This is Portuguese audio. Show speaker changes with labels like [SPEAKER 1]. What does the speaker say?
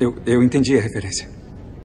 [SPEAKER 1] Eu, eu entendi a referência.